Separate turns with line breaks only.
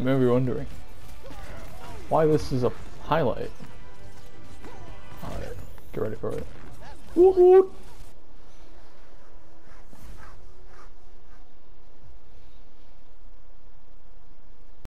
You may be wondering why this is a highlight. Alright, get ready for it. Woohoo!